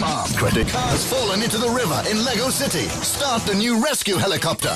Farm credit. Car's fallen into the river in Lego City. Start the new rescue helicopter.